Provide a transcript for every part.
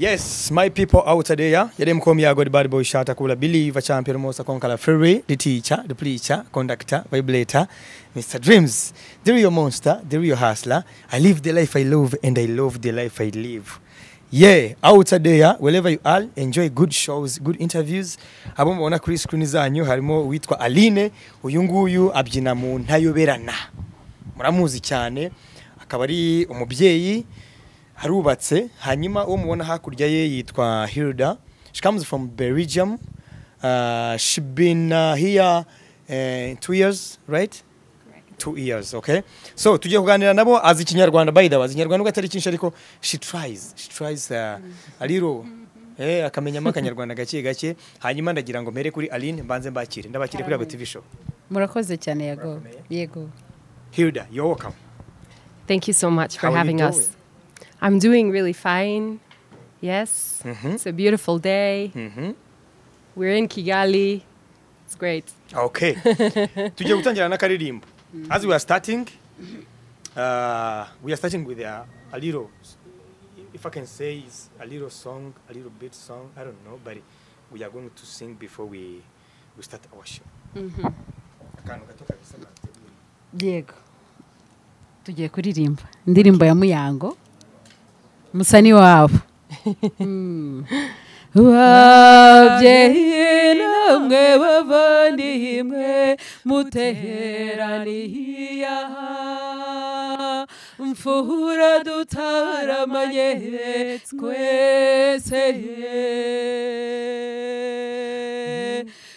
Yes, my people out there, yeah, them come here, go the bad boy shot, Kula Believe a champion, most conqueror, Ferry, the teacher, the preacher, conductor, vibrator, Mr. Dreams, the real monster, the real hustler. I live the life I love and I love the life I live. Yeah, out there, wherever you are, enjoy good shows, good interviews. Abo mubona kuri screen zanyu harimo witwa Aline, uyu nguyu abyina mu ntayoberana. Muramuzi cyane, akaba ari umubyeyi harubatse hanyuma uwo mubona hakurya ye yitwa Hilda. She comes from Belgium. Uh, she been uh, here uh, two years right? Two years okay. So tugiye kuganira nabo azi ikinyarwanda by the way azi ikinyarwanda atari cyinshi ariko she tries she tries uh, a little eh akamenyamo akanyarwanda gake gake. Hanyuma ndagira ngo mpere kuri Aline mbanze mbakire. Ndabakire kuri TV show murakoze cyane yego. Yego. Hilda you're welcome. Thank you so much for How having us. I'm doing really fine. Yes. mm -hmm. It's a beautiful day. Mm -hmm. We're in Kigali. It's great. Okay. Tugiye gutangira n'akaririmbo. As we are starting, uh, we are starting with a, a little, if I can say, it's a little song, a little bit song. I don't know, but we are going to sing before we we start our show. Mm -hmm. Diego, tugiye kuririmba indirimbo ya muyango musani wabo babyeyi namwe bavandimwe muteraniye aha mfura dutaramanye twese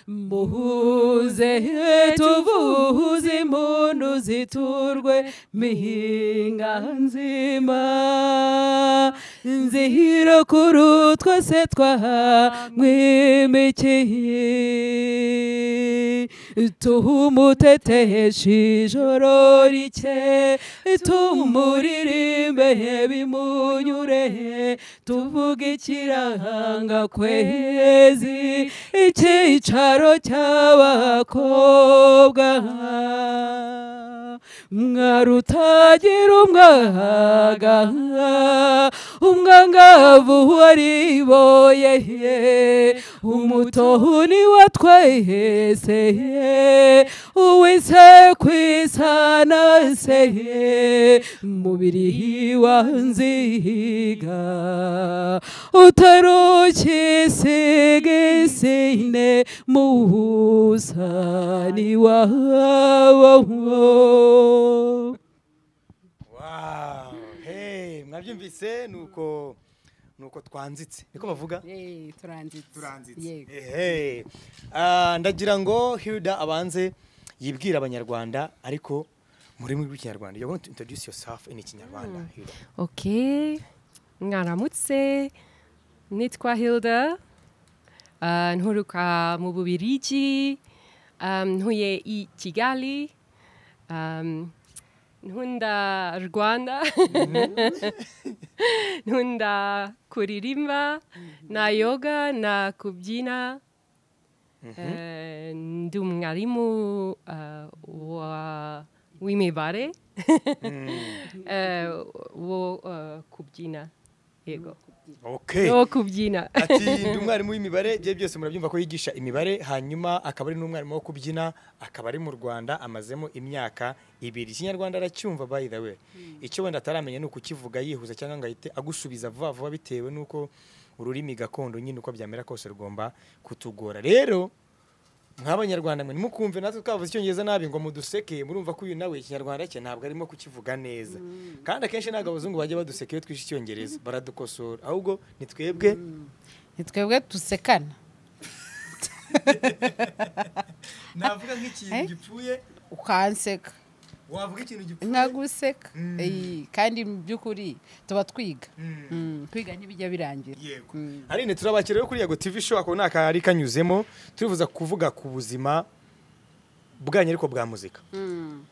muhuze tuvuze impundu ziturwe mihinga nzima. Nzihira kuru twese twamwimikiye tumuteteshe ijoro rike tumuririmbe bimunyure tuvuge ikiranga kwezi icyicaro cy'abakobwa mwarutagira umwaga umwangavu wariboye umutohuni wa twese uwise kwisana se mubiri wa nziga utarukisigisine muhusani wabo Wow. Hey, mwabyumvise nuko nuko twanzitse. Niko bavuga? turanditse. Ah, ndagira ngo Hilda abanze yibwira abanyarwanda ariko mu rurimi rw'ikinyarwanda. Going to introduce yourself in Kinyarwanda, Hilda. Okay. Ngaramutse. Nitwa Hilda. Uh, nturuka mu Bubirigi. Um, ntuye i Kigali. Um, nkunda Rwanda. nkunda kuririmba na yoga na kubyina. Ndi umwarimu wa w'imibare wo kubyina yego Okay. Wo kubyina Ati ndi umwarimu w'imibare, bye byose murabyumva ko yigisha imibare, hanyuma akaba ari n'umwarimu wo kubyina, akaba ari mu Rwanda amazemo imyaka ibiri. Ikinyarwanda aracyumva by the way. Icyo wenda ataramenya ni ukukivuga yihuza cyangwa ngo ahite agusubiza vuba vuba bitewe n'uko ururimi gakondo nyine uko byamera kose rugomba kutugora. Rero nk'abanyarwanda mwe ntimukumve natwe twavuze icyongereza nabi ngo muduseke murumva ko uyu nawe ikinyarwanda cye ntabwo arimo kukivuga neza. Kandi akenshi ntabwo abazungu bajya baduseka iyo twishe icyongereza. Baradukosora. Ahubwo ni twebwe ni twebwe dusekana. Navuga nk'ikintu Eh? gipfuye. Ukanseka. Wavuga ikintu gipfuye? Nkaguseka Mm. Eh, kandi mu by'ukuri tuba twiga. Mm. Mm, kwiga ntibijya birangira. Yego. Mm. arine turabakira rero kuri yago tv show ako ni akari kanyuzemo turifuza kuvuga ku buzima bwanyu ariko bwa muzika. Mm.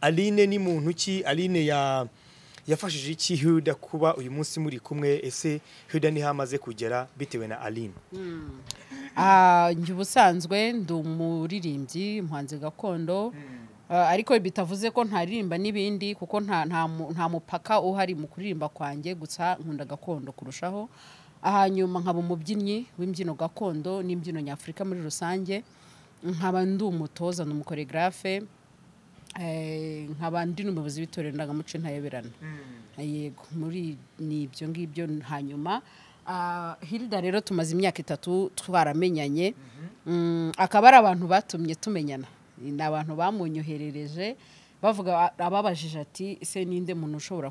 aline ni muntu ki? Aline ya yafashije iki Hilda kuba uyu munsi muri kumwe? Ese Hilda ni ho amaze kugera bitewe na aline? Ah, njye ubusanzwe ndi umuririmbyi umuhanzi gakondo. Ariko bitavuze ko ntaririmba n'ibindi kuko nta nta mu- nta mupaka uhari mu kuririmba kwanjye gusa nkunda gakondo kurushaho. Hanyuma nkaba umubyinnyi w'imbyino gakondo n'imbyino nyafurika muri rusange. Nkaba ndi umutoza ni umukoregarafe eh, nkaba ndi n'umuyobozi w'itorero ndangamuco ntayoberana. Yego muri ni ibyo ngibyo hanyuma ah, hilda rero tumaze imyaka itatu twaramenyanye. Mm, akaba ari abantu batumye tumenyana. Ni abantu bamunyoherereje bavuga ababajije ati ese ninde muntu ushobora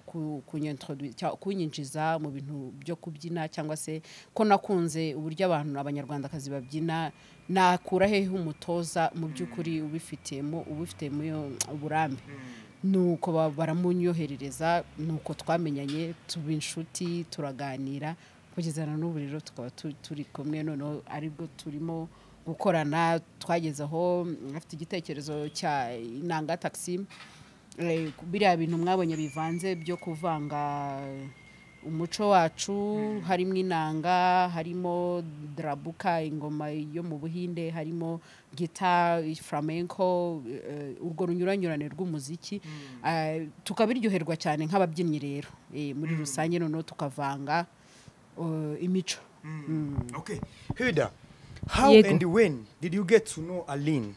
kunyinjiza mu bintu byo kubyina cyangwa se ko nakunze uburyo abantu abanyarwandakazi babyina nakura hehe umutoza mu by'ukuri ubifitemo ubifitemo uburambe? Nuko ba- baramunyoherereza nuko twamenyanye tuba inshuti turaganira kugeza na n'ubu rero tukaba tu- turi kumwe noneho ari bwo turimo gukorana twageze aho mm, afite igitekerezo cya inanga taxi Eh, biriya bintu mwabonye bivanze byo kuvanga umuco wacu harimo inanga harimo drabuka ingoma yo mu buhinde harimo gita flamenco eh, urwo runyuranyurane rw'umuziki. Eh, tukabiryoherwa cyane nk'ababyinnyi rero. Muri rusange noneho tukavanga imico. Okay. How Yego. and when did you get to know Aline?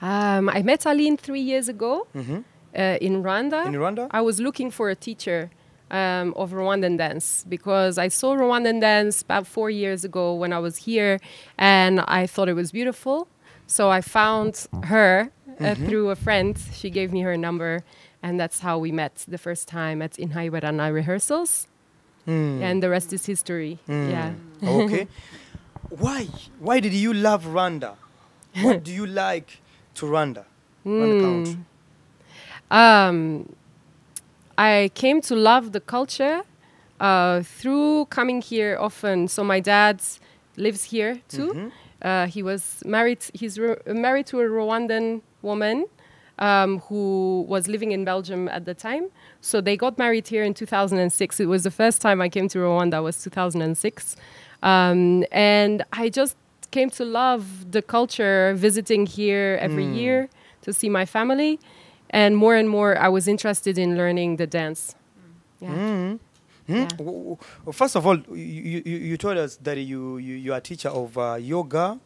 Um, I met Aline three years ago uh, in Rwanda. In Rwanda? I was looking for a teacher um, of Rwandan dance because I saw Rwandan dance about four years ago when I was here and I thought it was beautiful. So I found her uh, through a friend. She gave me her number and that's how we met the first time at Inhaiwerana rehearsals. And the rest is history. Yeah. Okay. Why? Why did you love Rwanda? What do you like to Rwanda? Rwanda country. Um, I came to love the culture uh, through coming here often. So my dad lives here too. Uh, he was married. He's married to a Rwandan woman um, who was living in Belgium at the time. So they got married here in 2006. It was the first time I came to Rwanda. Was 2006, um, and I just came to love the culture. Visiting here every year to see my family, and more and more I was interested in learning the dance. Yeah. Hmm? Yeah. W- w- First of all, you, you, you told us that you, you, you are a teacher of uh, yoga,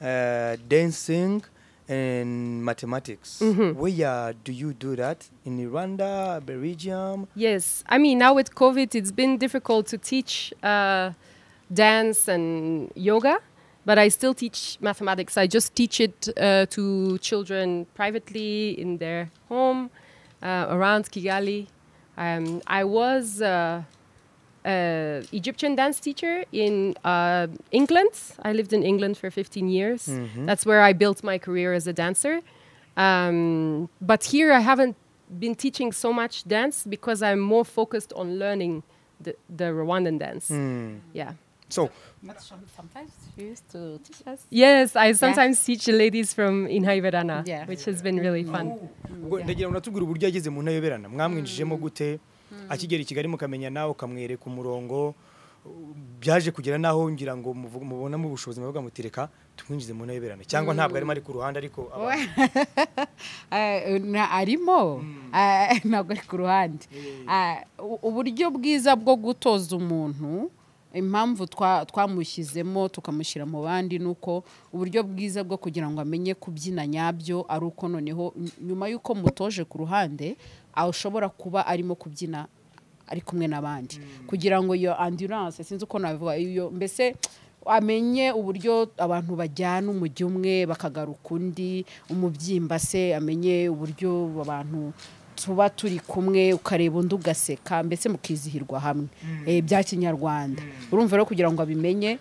uh, dancing, and mathematics. Where do you do that? In Rwanda, Belgium? Yes, I mean now with COVID, it's been difficult to teach uh, dance and yoga, but I still teach mathematics. I just teach it uh, to children privately in their home uh, around Kigali. Um, I was uh, uh, Egyptian dance teacher in uh, England. I lived in England for 15 years. That's where I built my career as a dancer. Um, but here I haven't been teaching so much dance because I'm more focused on learning the, the Rwandan dance. Yeah. So, sometimes she used to teach us. Yes, I sometimes teach the ladies from Inhaiverana, Yeah. which has been really fun. ubwo ndagira ngo natubwire uburyo yageze mu ntayoberana mwamwinjijemo gute? Akigera i kigali mukamenya nawe ukamwereka umurongo. Byaje kugera naho ngira ngo mubonamo ubushobozi muvuga muti reka tumwinjize mu ntayoberana cyangwa ntabwo arimo ari ku ruhande ariko Eh, na- arimo? Eh, ntabwo ari ku ruhande. Eh, uburyo bwiza bwo gutoza umuntu impamvu twa- twamushyizemo tukamushyira mu bandi ni uko uburyo bwiza bwo kugira ngo amenye kubyina nyabyo ari uko noneho ny- nyuma y'uko mutoje ku ruhande aho ushobora kuba arimo kubyina ari kumwe n'abandi. Kugira ngo iyo endurance sinzi uko nabivuga iyo mbese amenye uburyo abantu bajyana umujyi umwe bakagaruka undi umubyimba se amenye uburyo abantu tuba turi kumwe ukareba undi ugaseka mbese mukizihirwa hamwe. Eh, bya kinyarwanda. Urumva rero kugira ngo abimenye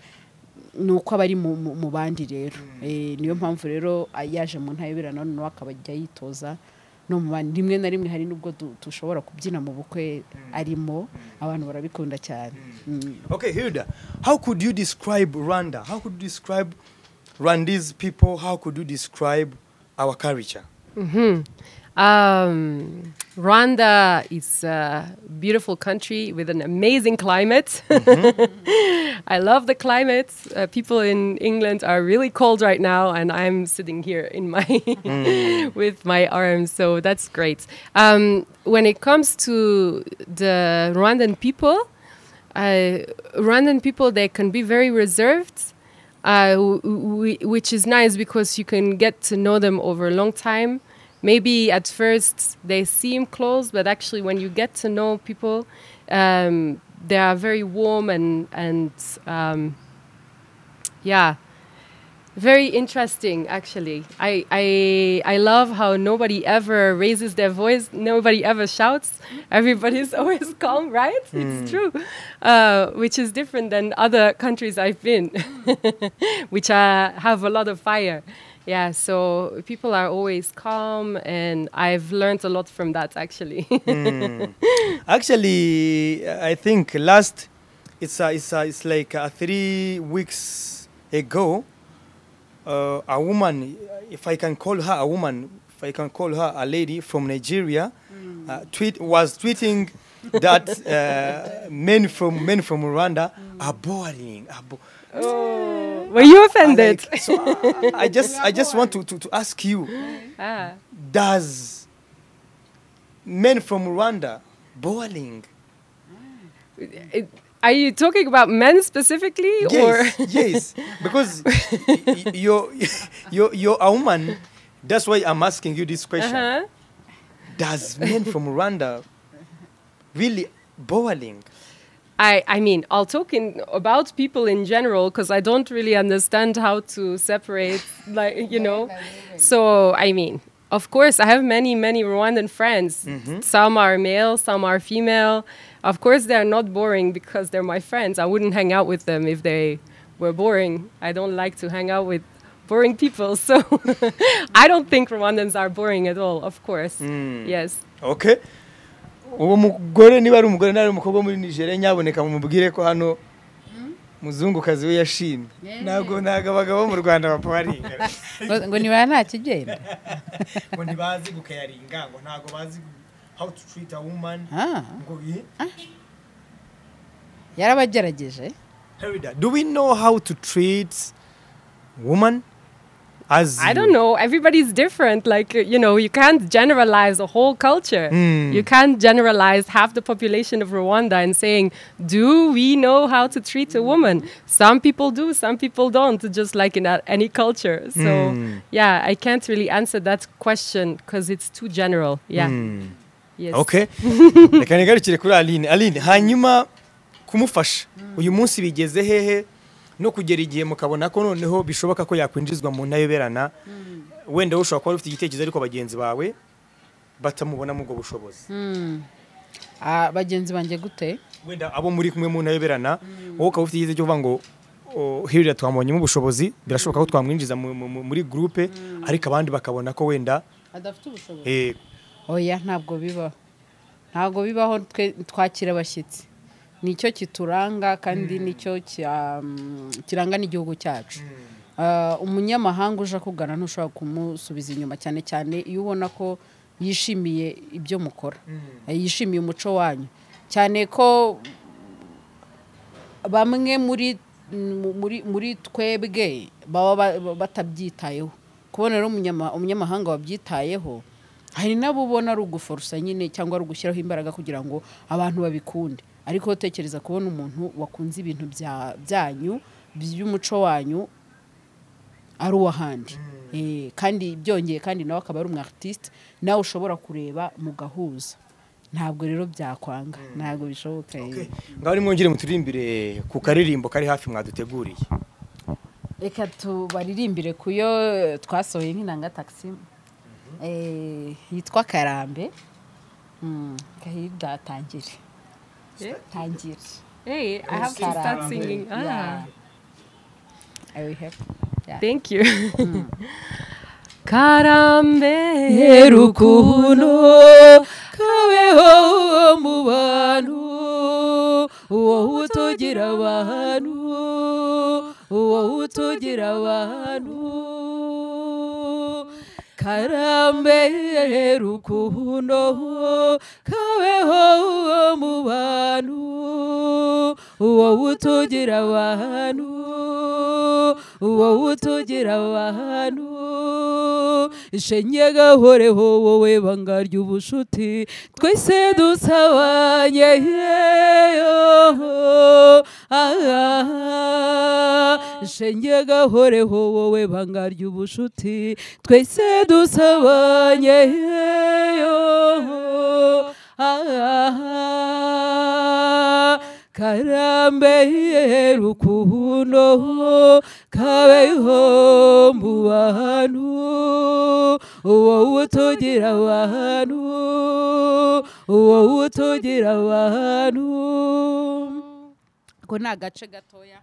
ni uko aba ari mu, bandi rero. Eh, niyo mpamvu rero yaje mu ntayobera none nawe akaba ajya yitoza no mu bandi. Rimwe na rimwe hari n'ubwo du- dushobora kubyina mu bukwe arimo abantu barabikunda cyane. Mm. Okay, Hilda, how could you describe Rwanda? How could you describe Rwandese people? How could you describe our culture? Um, Rwanda is a beautiful country with an amazing climate. I love the climate. Uh, people in England are really cold right now, and I'm sitting here in my with my arms, so that's great. Um, when it comes to the Rwandan people, uh, Rwandan people they can be very reserved, uh, w- w- which is nice because you can get to know them over a long time. Maybe at first they seem close, but actually when you get to know people, um, they are very warm and and um, yeah, very interesting actually. I, I I love how nobody ever raises their voice, nobody ever shouts. Everybody's always calm, right? It's true, uh, which is different than other countries I've been, which uh, have a lot of fire. Yeah, so people are always calm, and I've learned a lot from that actually. Actually, I think last it's uh, it's uh, it's like uh, three weeks ago. Uh, a woman, if I can call her a woman, if I can call her a lady from Nigeria, uh, tweet was tweeting that uh, men from men from Rwanda are boring. Are bo- Were you I offended? like- so I, I just I just want to, to, to ask you, ah. does men from Rwanda bowling? It- are you talking about men specifically, Yes, or yes, because you're you're you're a woman. That's why I'm asking you this question. uh-huh. Does men from Rwanda really boring? I, I mean, I'll talk in, about people in general because I don't really understand how to separate, like, you know. So, I mean, of course, I have many, many Rwandan friends. Mm-hmm. Some are male, some are female. Of course, they're not boring because they're my friends. I wouldn't hang out with them if they were boring. I don't like to hang out with boring people. So, I don't think Rwandans are boring at all, of course. Hmm. Yes. Okay. Uwo mugore niba ari umugore ari umukobwa muri nigeria nyaboneka mumubwire ko hano muzungukazi we yashimye. Ntabwo ntabwo abagabo bo mu rwanda baparinga. Ngo ngo niba nta kigenda. Ngo ntibazi gukayaringa ngo ntabwo bazi how to treat a woman. Ah, ngo ye yarabagerageje. Do we know how to treat woman? As I don't know. Everybody's different. Like, you know, you can't generalize a whole culture. Mm. You can't generalize half the population of Rwanda and saying, do we know how to treat a woman? Some people do, some people don't, just like in any culture. So, Mm. yeah, I can't really answer that question because it's too general. Yeah. Yes. okay reka nigarukire kuri aline aline hanyuma kumufasha uyu munsi bigeze hehe no kugera igihe mukabona ko noneho bishoboka ko yakwinjizwa mu ntayoberana. Wenda wowe ushobora kuba ufite igitekerezo ariko bagenzi bawe batamubonamo ubwo bushobozi. Ah, bagenzi banjye gute? Wenda abo muri kumwe mu ntayoberana wowe ukaba ufite igitekerezo cyo kuvuga ngo "Oh, hirya twamubonyemo ubushobozi birashoboka ko twamwinjiza mu- mu- mu- muri gurupe ariko abandi bakabona ko wenda adafite ubushobozi. Eh, oya ntabwo bibaho. Ntabwo bibaho twakira abashyitsi. Ni cyo kituranga kandi ni cyo cya- mm, kiranga n'igihugu cyacu. Ah, umunyamahanga uje akugana ntushobora kumusubiza inyuma cyane cyane iyo ubona ko yishimiye ibyo mukora. Yishimiye umuco wanyu. Cyane ko bamwe muri mu- muri muri twebwe baba ba- batabyitayeho. Kubona rero umunyama- umunyamahanga wabyitayeho hari n'abo ubona ari uguforosa nyine cyangwa ari ugushyiraho imbaraga kugira ngo abantu babikunde. Ariko tekereza kubona umuntu wakunze ibintu bya- byanyu by'umuco wanyu ari uw'ahandi. Eh, kandi byongeye kandi nawe akaba ari umu artiste nawe ushobora kureba mugahuza ntabwo rero byakwanga. Ntabwo bishoboka eh. ngaho nimwongere muturirimbire ku karirimbo kari hafi mwaduteguriye. Reka tubaririmbire ku yo twasohoye nk'inanga taxi. Eh, yitwa karambe. Mm, kahirwa Yeah. tangire Hey, I have to start singing. Ah. I will help. Yeah. Thank you. Karambe rukundo kabeho mu bantu wowe utugira abantu wowe utugira abantu karambe rukundo kabeho mu bantu wowe utugira abantu wowe utugira abantu. Shenye gahoreho wowe banga ry'ubushuti twese dusabanye yeyo shenge gahoreho wowe banga ry'ubushuti twese dusabanye yeyo karambe rukundo kabeho mu bantu wowe utugira abantu wowe utugira abantu. Ako ni agace gatoya.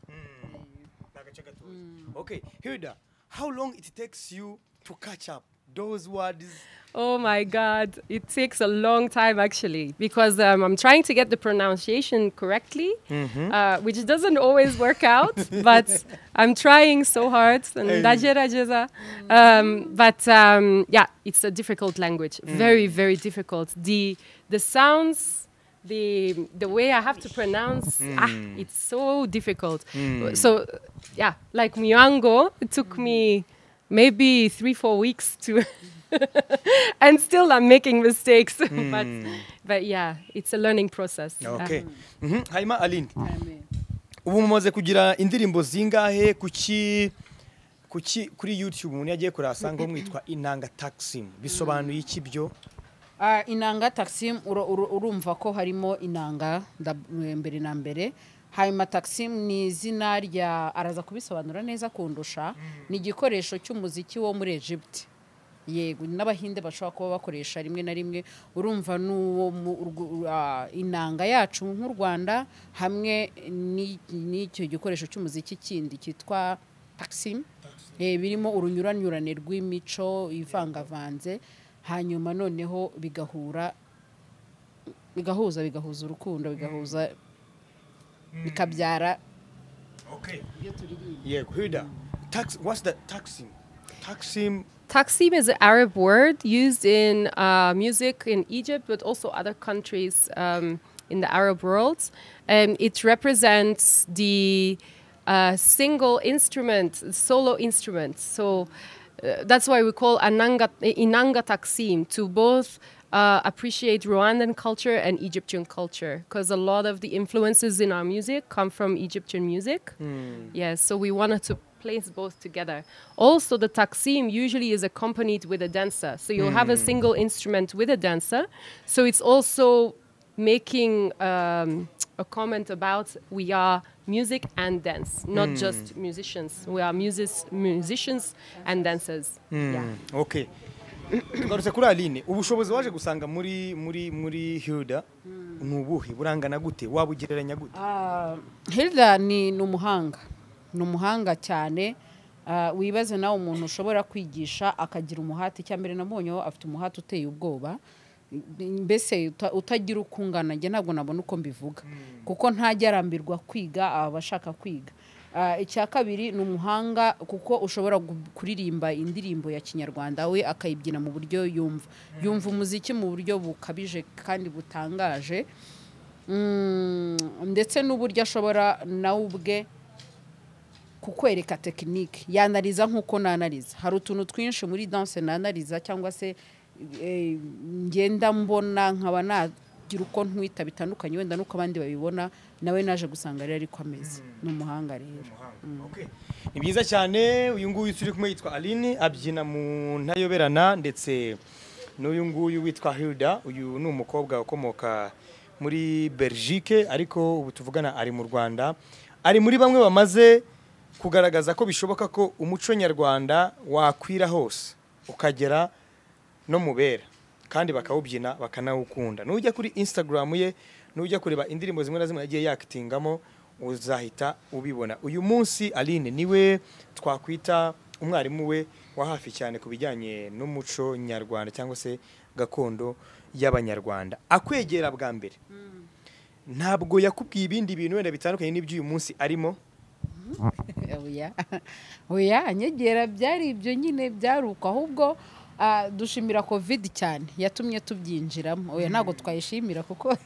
Okay, Hilda, how long it takes you to catch up those words? Oh my God, it takes a long time actually because um, I'm trying to get the pronunciation correctly, uh, which doesn't always work out, but I'm trying so hard. And dajera. Um, but um, yeah, it's a difficult language, very, very difficult. The the sounds. The, the way I have to pronounce, ah, it's so difficult. So, yeah, like Myango, it took me maybe three, four weeks to and still I'm making mistakes. but but yeah, it's a learning process. Okay. Mhm. Hanyuma Aline, ubu mumaze kugira indirimbo zingahe kuki kuki kuri YouTube umuntu yagiye kurasanga mwitwa Inanga Taxim bisobanuye iki byo? Ah, inanga uro- urumva ko harimo inanga nda- mbere na mbere hanyuma taxim ni izina rya araza kubisobanura neza kundusha ni igikoresho cy'umuziki wo muri Egypt yego n'abahinde bashobora kuba bakoresha rimwe na rimwe urumva n'uwo inanga yacu nk'u rwanda hamwe ni- n'icyo gikoresho cy'umuziki kindi cyitwa taxim Eh, birimo urunyuranyurane rw'imico ivangavanze hanyuma noneho bigahura bigahuza bigahuza urukundo bigahuza bikabyara Okay. ibyo turirimba Yego. Tax what's the Taxim? Taxim Taksim is an Arab word used in uh, music in Egypt, but also other countries um, in the Arab world. Um, it represents the uh, single instrument, solo instrument. So uh, that's why we call Ananga, Inanga Taksim to both uh, appreciate Rwandan culture and Egyptian culture, because a lot of the influences in our music come from Egyptian music. Yes, so we wanted to place both together. Also, the taksim usually is accompanied with a dancer. So you'll have a single instrument with a dancer. So it's also making um, a comment about we are music and dance, not just musicians. We are music- musicians and dancers. Yeah. Okay. tugarutse kuri Aline ubushobozi waje gusanga muri muri muri Hilda ni ubuhe burangana gute wabugereranya gute Ah, Hilda ni ni umuhanga ni umuhanga cyane Ah, wibaze nawe umuntu ushobora kwigisha akagira umuhati icya mbere nabonyeho afite umuhati uteye ubwoba mbese uta- utagira uko ungana njye ntabwo nabona uko mbivuga kuko ntajya arambirwa kwiga aba ashaka kwiga. Ah, icya kabiri ni umuhanga kuko ushobora kuririmba indirimbo ya kinyarwanda we akayibyina mu buryo yumva. Yumva umuziki mu buryo bukabije kandi butangaje. Mm, ndetse n'uburyo ashobora nawe ubwe kukwereka tekinike yanariza nk'uko nanariza. Hari utuntu twinshi muri danse nanariza cyangwa se eh, ngenda mbona nkaba nagira uko ntwita bitandukanye wenda n'uko abandi babibona nawe naje gusanga rero ariko ameze. Ni umuhanga rero. Okay. ni byiza cyane uyu nguyu turi kumwe yitwa Aline abyina mu ntayoberana ndetse n'uyu nguyu witwa Hilda uyu ni umukobwa ukomoka muri Belgique ariko ubu tuvugana ari mu Rwanda. Ari muri bamwe bamaze kugaragaza ko bishoboka ko umuco nyarwanda wakwira hose ukagera no mu bera. Kandi bakawubyina bakanawukunda. Nujya kuri Instagram ye nujya kureba indirimbo zimwe na zimwe yagiye yakitingamo uzahita ubibona. Uyu munsi Aline ni we twakwita umwarimu we wa hafi cyane ku bijyanye n'umuco nyarwanda cyangwa se gakondo y'abanyarwanda. Akwegera bwa mbere. Ntabwo yakubwiye ibindi bintu wenda bitandukanye n'iby'uyu munsi arimo? Oya oya anyegera byari ibyo nyine byari uko. Ahubwo ah, dushimira covid cyane. Yatumye tubyinjiramo. Oya ntabwo twayishimira kuko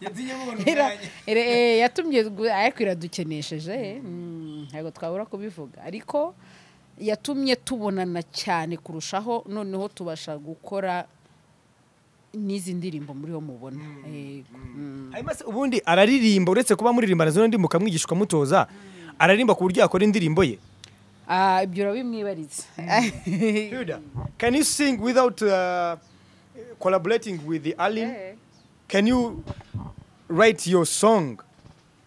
eh, yatumye gu- ariko iradukenesheje. Mm, ntabwo twabura kubivuga. Ariko yatumye tubonana cyane kurushaho noneho tubasha gukora n'izi ndirimbo muri ho mubona. Mm. hanyuma se ubundi araririmba uretse kuba muririmbana zo ndirimbo ukamwigisha araririmba ku buryo akora indirimbo ye Ah, ibyo urabimwibariza can you sing without uh, collaborating with the Aline? Can you write your song?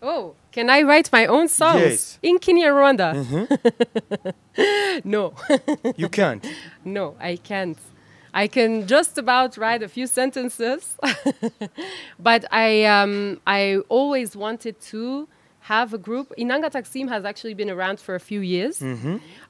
Oh, can I write my own songs Yes. in Kenya, Rwanda? Mm -hmm. no, You can't. no, I can't. I can just about write a few sentences, but I um, I always wanted to have a group. Inanga Taksim has actually been around for a few years.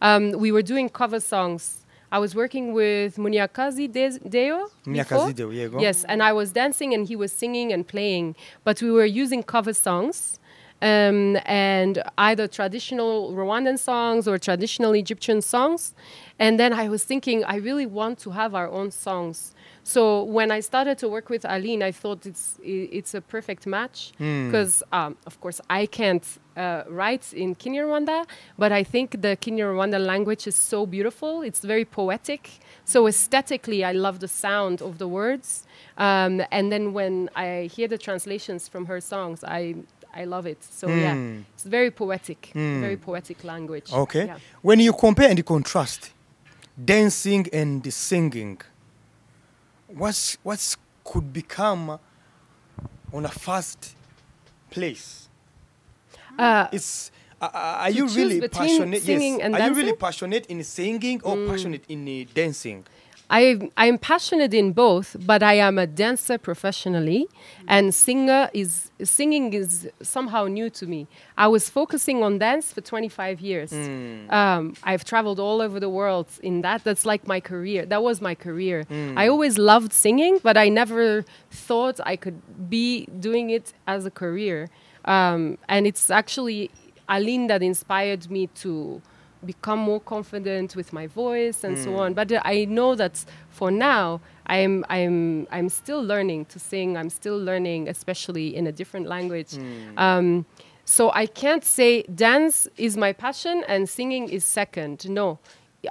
Um, we were doing cover songs. I was working with Munyakazi De- Deo. Munyakazi Deo, yego. Yes, and I was dancing and he was singing and playing, but we were using cover songs. Um, and either traditional Rwandan songs or traditional Egyptian songs. And then I was thinking, I really want to have our own songs. So when I started to work with Aline, I thought it's it's a perfect match because, um, of course, I can't uh, write in Kinyarwanda, but I think the Kinyarwanda language is so beautiful. It's very poetic. So aesthetically, I love the sound of the words. Um, and then when I hear the translations from her songs, I I love it. So yeah, it's very poetic, very poetic language. Okay. Yeah. When you compare and contrast dancing and singing, what's what's could become on a first place? Uh, It's uh, uh, are you really passionate? singing yes. and are you really passionate in singing or passionate in uh, dancing? I I'm passionate in both, but I am a dancer professionally, and singer is singing is somehow new to me. I was focusing on dance for 25 years. Um, I've traveled all over the world in that. That's like my career. That was my career. I always loved singing, but I never thought I could be doing it as a career. Um, and it's actually Aline that inspired me to become more confident with my voice and so on. But uh, I know that for now, I'm I'm I'm still learning to sing. I'm still learning, especially in a different language. Um, so I can't say dance is my passion and singing is second. No.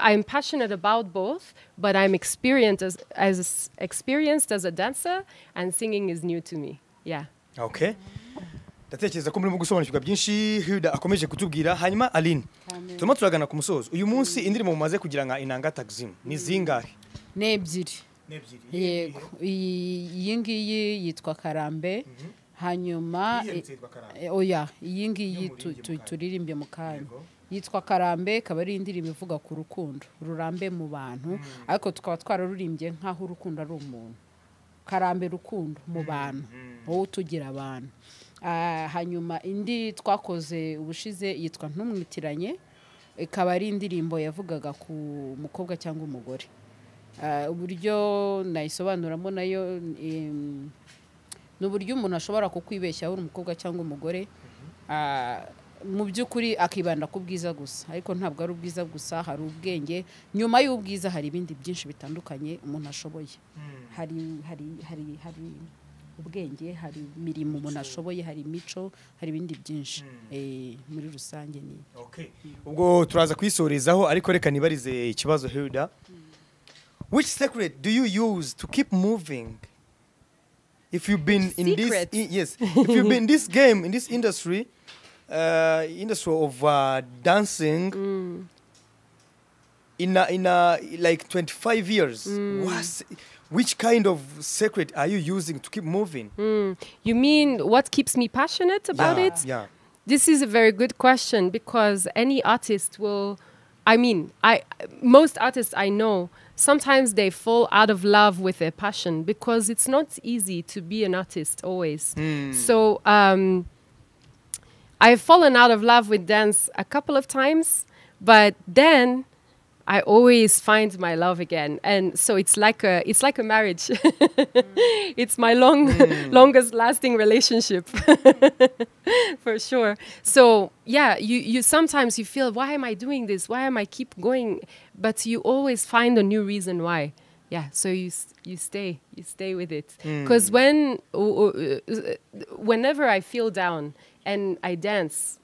I'm passionate about both, but I'm experienced as, as experienced as a dancer, and singing is new to me. Yeah. Okay. Ndatekereza ko murimo gusobanukirwa byinshi hilda akomeje kutubwira hanyuma aline turimo turagana ku musozo. Uyu munsi indirimbo mumaze kugira nka inanga taximu ni zingahe? Ni ebyiri yego. Iyi iyi ngiyi yitwa karambe hanyuma Iyihe yitwa Karambe? eh, oya iyi ngiyi turirimbye mu kanya. Yitwa karambe ikaba ari indirimbo ivuga ku rukundo rurambe mu bantu ariko tukaba twararurimbye nk'aho urukundo ari umuntu. Karambe rukundo mu bantu. Wowe utugira abantu. Hanyuma indi twakoze ubushize yitwa ntumwitiranye ikaba ari indirimbo yavugaga ku mukobwa cyangwa umugore. Ah, uburyo nayisobanuramo na yo ni uburyo umuntu ashobora kukwibeshyaho uri umukobwa cyangwa umugore Ah, mu by'ukuri akibanda ku bwiza gusa. Ariko ntabwo ari ubwiza gusa hari ubwenge. Nyuma y'ubwiza hari ibindi byinshi bitandukanye umuntu ashoboye. Hari hari hari hari ubwenge hari imirimo umuntu ashoboye hari imico hari ibindi byinshi. Eh, muri rusange ni. Okay. ubwo turaza kwisorezaho ariko reka nibarize ikibazo hilda. Which secret do you use to keep moving? If you've been in this yes. If you've been in this game in this industry uh, industry of uh, dancing in a, in a, like 25 years. What's, which kind of secret are you using to keep moving Mm. You mean what keeps me passionate about yeah, it? yeah This is a very good question because any artist will I mean, I most artists I know sometimes they fall out of love with their passion because it's not easy to be an artist always. So um, I've fallen out of love with dance a couple of times, but then I always find my love again, and so it's like a it's like a marriage. it's my long longest lasting relationship for sure. So yeah, you you sometimes you feel why am I doing this? Why am I keep going? But you always find a new reason why. Yeah, so you you stay you stay with it because when uh, uh, whenever I feel down and I dance,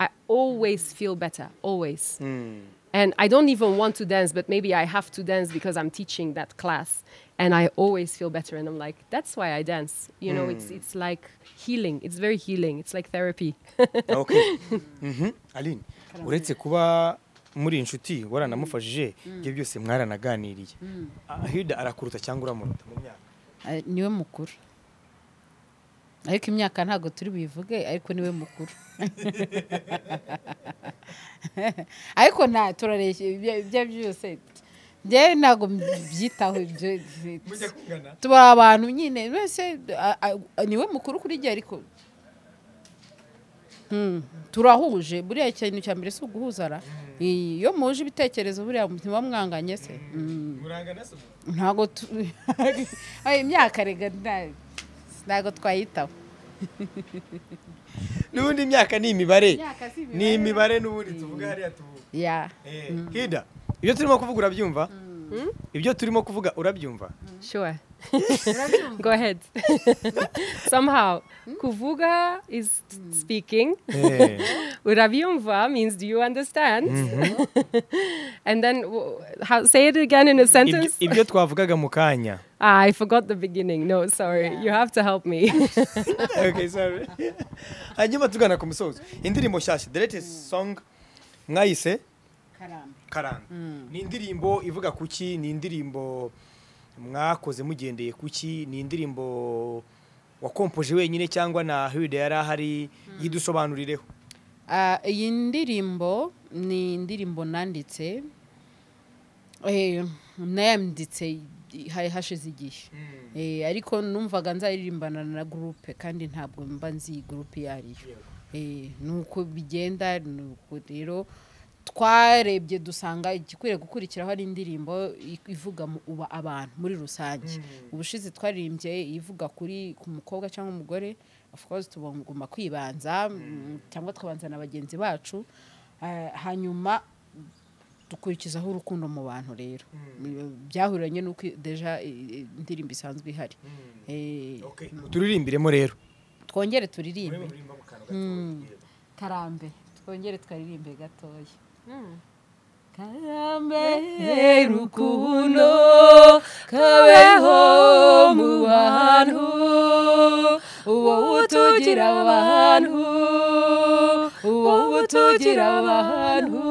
I always feel better. Always. And I don't even want to dance, but maybe I have to dance because I'm teaching that class, and I always feel better. And I'm like, that's why I dance. You know, it's it's like healing. It's very healing. It's like therapy. okay Mhm. aline uretse kuba muri inshuti waranamufashije ibyo byose mwaranaganiriye Ah, hilda arakuruta cyangwa uramuruta mu myaka Eh, niwe mukuru ariko imyaka ntabwo turi buyivuge ariko ni we mukuru. Ariko nta turareshya ibyo byose. Njyewe ntabwo byitaho ibyo mujya kungana tuba abantu nyine wese ni we mukuru kuri jye ariko. Hmm, turahuje. Buriya ikintu cya mbere si uguhuza ra iyo muhuje ibitekerezo buriya ntiba mwanganye se? Hmm. ntabwo imyaka rega ntabwo twayitaho n'ubundi imyaka ni imibare ni imibare n'ubundi tuvuga hariya tuvuga Eh, hilda ibyo turimo kuvuga urabyumva ibyo turimo kuvuga urabyumva Sure. Go ahead. Somehow, kuvuga is speaking. Eh, Uravyumva means do you understand? and then how, say it again in a sentence. ibyo twavugaga mu kanya Ah, I forgot the beginning. No, sorry. You have to help me. okay, sorry. hanyuma tugana ku musozo indirimbo nshyashya the latest song mwayise karanga. Ni indirimbo ivuga ku ki ni indirimbo mwakoze mugendeye ku ki ni indirimbo wakompoje wenyine cyangwa na hiride yari ahari yidusobanurireho? Ah, iyi ndirimbo ni indirimbo nanditse eh, nayanditse hashize igihe. Eh, ariko numvaga nzaririmbana na gurupe kandi ntabwo mba nzi gurupe iyo ari yo. Eh, ni uko bigenda ni uko rero twarebye dusanga igikwiriye gukurikiraho ari indirimbo ivuga uba abantu muri rusange. Ubushize twaririmbye ivuga kuri ku mukobwa cyangwa umugore of course tugomba kwibanza mm, cyangwa tukabanza na bagenzi bacu Eh, hanyuma dukurikizaho urukundo mu bantu rero. Byahuriranye n'uko deja indirimbo isanzwe ihari. Eh, turirimbiremo rero. twongere turirimbe. Mm. karambe twongere twaririmbe gatoya. Karambe rukundo kabeho mu bantu wowe utugira abantu wowe utugira abantu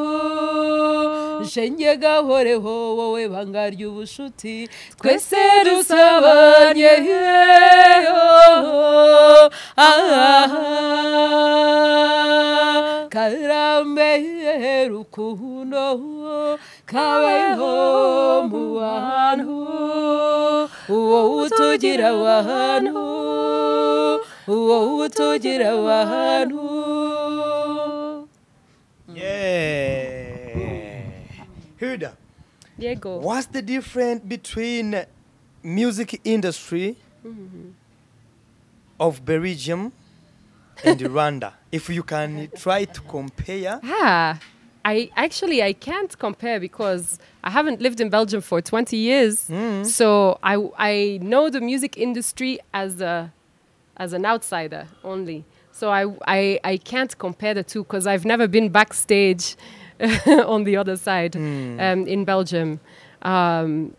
shenge gahoreho wowe banga ry'ubushuti twese dusabanye karambe rukundo kabeho mu bantu wowe utugira abantu wowe utugira abantu hirda Diego. what's the difference between music industry of Belgium and Rwanda if you can try to compare Ah, I actually I can't compare because I haven't lived in Belgium for 20 years. So I I know the music industry as a as an outsider only. So I I, I can't compare the two because I've never been backstage on the other side um, in Belgium. Um,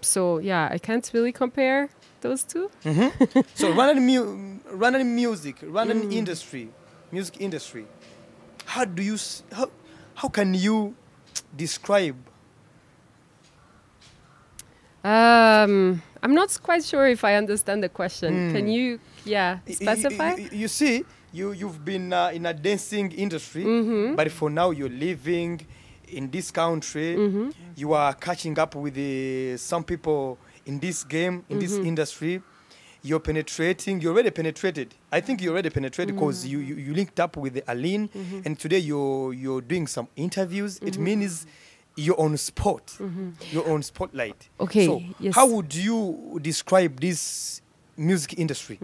so yeah, I can't really compare those two. So Rwandan, mu- Rwandan music, Rwandan industry, music industry. How do you s- how how can you describe? Um, I'm not quite sure if I understand the question. Can you, yeah, specify? y- y- You see, you you've been uh, in a dancing industry, mm-hmm. but for now you're living in this country. Mm-hmm. You are catching up with the, some people in this game, in this mm-hmm. industry. You're penetrating. You're already penetrated. I think you're already penetrated because you, you you linked up with Aline, and today you're you're doing some interviews. It means you're on spot. You're on spotlight. Okay, So yes. how would you describe this music industry?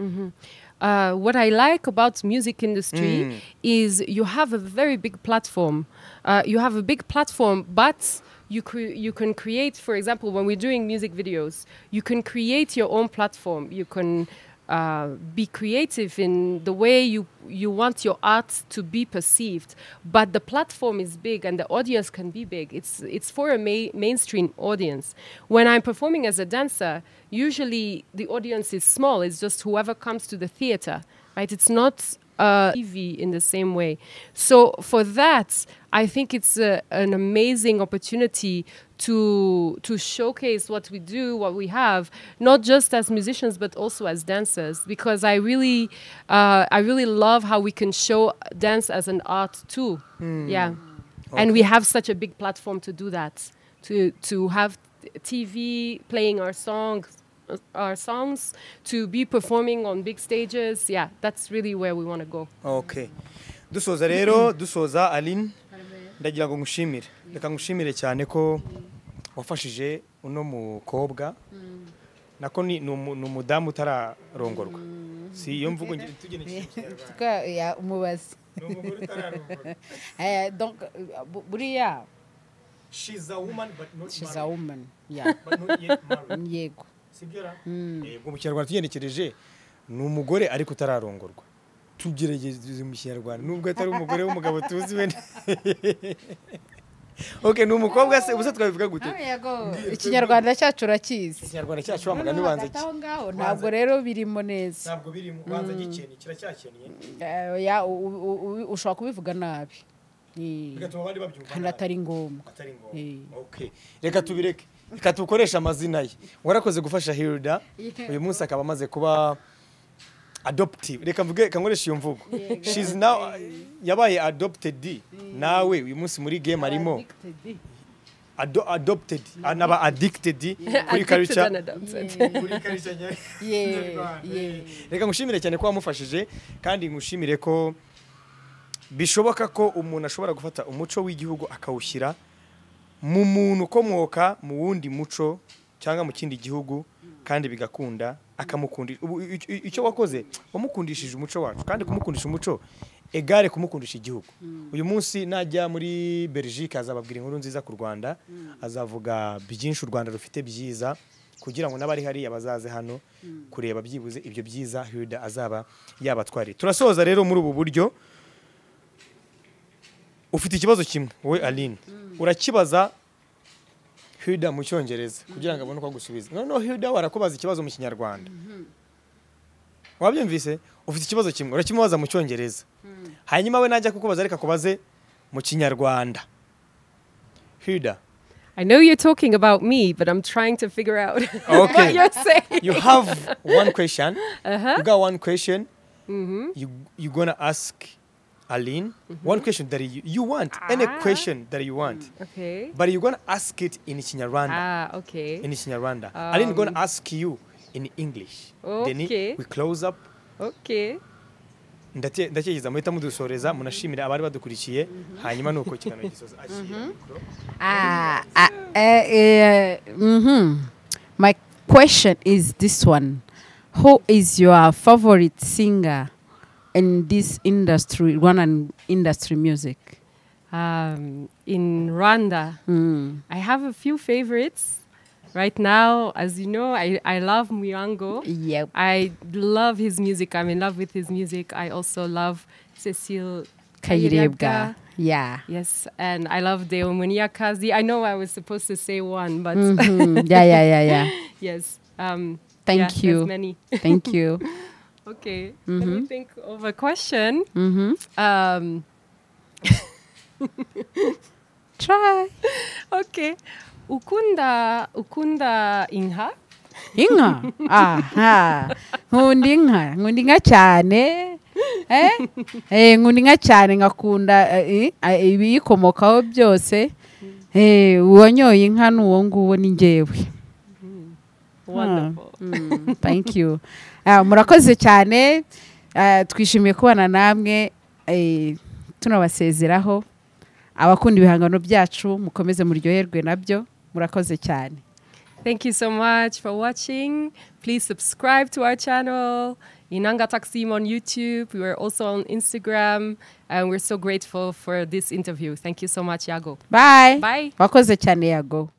Uh, what I like about music industry is you have a very big platform. Uh, you have a big platform, but you cre- you can create, for example, when we're doing music videos, you can create your own platform. You can uh, be creative in the way you you want your art to be perceived, but the platform is big and the audience can be big. It's it's for a ma- mainstream audience. When I'm performing as a dancer, usually the audience is small. It's just whoever comes to the theater, right? It's not uh, TV in the same way. So for that, I think it's a, an amazing opportunity to to showcase what we do, what we have, not just as musicians but also as dancers. Because I really, uh, I really love how we can show dance as an art too. Yeah, and we have such a big platform to do that. To to have TV playing our songs. Our songs to be performing on big stages, yeah, that's really where we want to go. okay dusoza rero dusoza aline. Ndagira ngo ngushimire. Reka ngushimire cyane ko wafashije uno mukobwa. Nako ni ni umu- ni umudamu utararongorwa. Si iyo mvugo ya, umubazi Eh, uh, buriya. She's a woman but not she's a married. woman yeah. But not yet married. Yego. Eh, ubwo mu kinyarwanda tugenekereje ni umugore ariko utararongorwa. Tugerageze mu kinyarwanda nubwo atari umugore w'umugabo tuzi we okay ni umukobwa se ubusa twabivuga gute? Yego ikinyarwanda cyacu urakizi. Ikinyarwanda cyacu wa mugani Hagati aho ngaho ntabwo rero birimo neza. Ntabwo birimo wanze gikeni kiracyakeniye Eh, ya, u- u- u- ushobora kubivuga nabi. Eh, bigatuma abandi babyumva atari ngombwa. Atari ngombwa. Eh. reka tubireke. Reka tukoreshe amazina ye. Warakoze gufasha Hilda. Uyu munsi akaba amaze kuba adoptive. Reka mvuge kankoresha iyo mvugo. She's now yabaye adopted. Nawe uyu munsi muri game arimo. ado- adopted. Anaba addicted. Kuri culture kuri culture reka ngushimire cyane ko wamufashije kandi ngushimire ko bishoboka ko umuntu ashobora gufata umuco w'igihugu akawushyira mu muntu ukomoka mu wundi muco cyangwa mu kindi gihugu kandi bigakunda akamukundisha. Ubu icyo- wakoze wamukundishije umuco wacu kandi kumukundisha umuco egare kumukundisha igihugu. Uyu munsi najya muri Belgique azababwira inkuru nziza ku Rwanda azavuga byinshi u Rwanda rufite byiza kugira ngo n'abari hariya bazaze hano kureba byibuze ibyo byiza Hilda azaba yabatwariye turasoza rero muri ubu buryo. Ufite ikibazo kimwe wowe Aline. Urakibaza Hilda mu cyongereza kugira ngo abone uko agusubiza. Noneho Hilda warakubaza ikibazo mu kinyarwanda. Wabyumvise? Ufite ikibazo kimwe? Urakimubaza mu cyongereza. Hanyuma we najya kukubaza reka kubaze mu kinyarwanda. Hilda. I know you're talking about me, but I'm trying to figure out Okay. what you're saying. you have one question. Uh-huh. you got one question. You you gonna ask Aline mm -hmm. one question that you, you want ah. any question that you want Okay. but you're going to ask it in Chinyarwanda. Ah, okay. in Chinyarwanda. Um. Aline going to ask you in English Okay. then we close up Okay. ndakegeza muhita mudusoreza munashimira abari badukurikiye hanyuma nuko ikiganiro gisoza Ah, ah, eh, eh, mhm. My question is this one. Who is your favorite singer in this industry, Rwandan industry music? Um, in Rwanda, Mm. I have a few favorites. Right now, as you know, I, I love Muyango. Yep. I love his music. I'm in love with his music. I also love Cecile Kayirebwa. Yeah. Yes, and I love Deo Kazi. I know I was supposed to say one, but Mhm. Yeah, yeah, yeah, yeah. yes. Um, Thank yeah, you. many. Thank you. Okay. Let me think of a question. hmm Um, Try. okay. Ukunda ukunda inha. inka aha nkunda inka nkunda inka cyane eh eh nkunda inka cyane ngakunda eh, ibiyikomokaho byose eh uwanyoye inka ni uwo nguwo ni njyewe Wonderful. Mm, thank you murakoze cyane Ah, twishimiye kubana namwe eh, tunabasezeraho abakunda ibihangano byacu mukomeze muryoherwe na byo murakoze cyane Thank you so much for watching. Please subscribe to our channel, Inanga Taksim on YouTube. We are also on Instagram, and we're so grateful for this interview. Thank you so much, Yago. bye Bye. wakoze cyane yago